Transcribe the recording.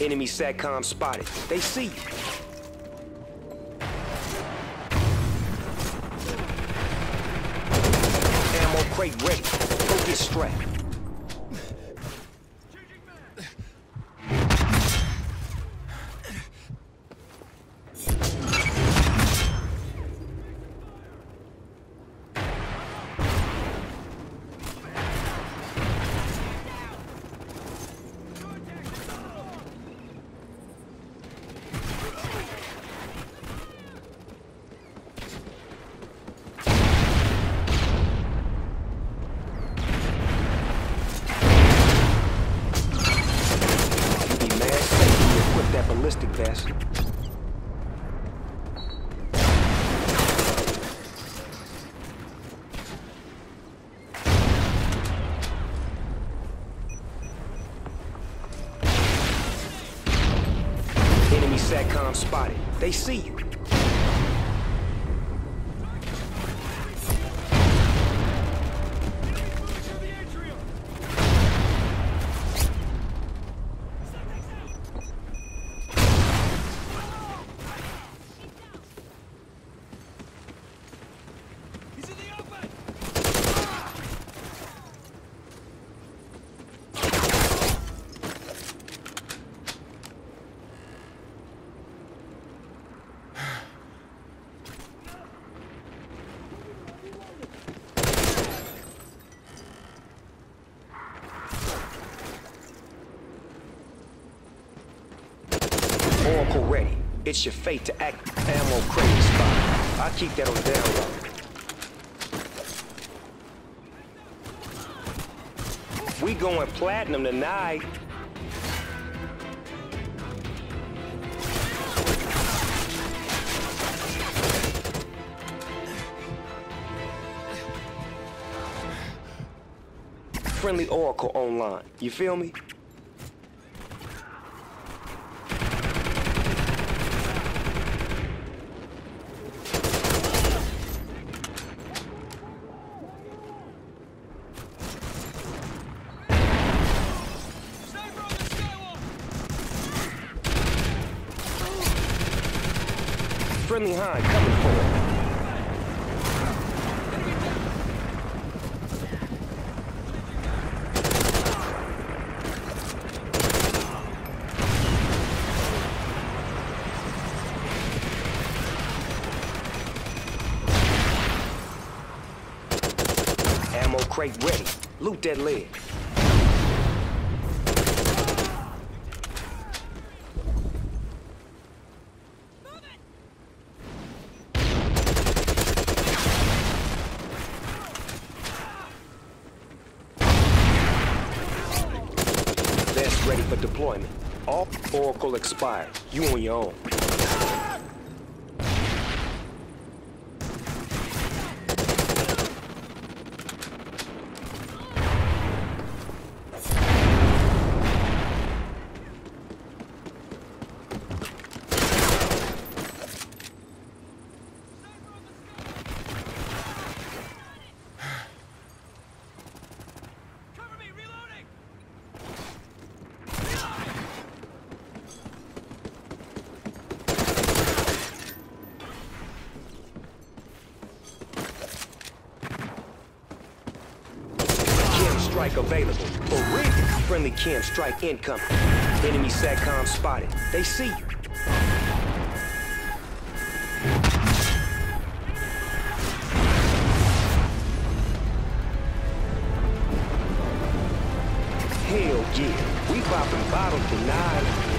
Enemy SATCOM spotted. They see you. Ammo crate ready. Go get strapped. Enemy SATCOM spotted. They see you. Oracle ready. It's your fate to act ammo crate spot. I'll keep that on down low. We going platinum tonight. Friendly Oracle online. You feel me? Friendly Hind coming forward. Ammo crate ready. Loot that lid. Ready for deployment. All Oracle expired. You on your own. strike available. Friendly K.E.M. strike incoming. Enemy SATCOM spotted. They see you. Hell yeah. We popping bottles tonight.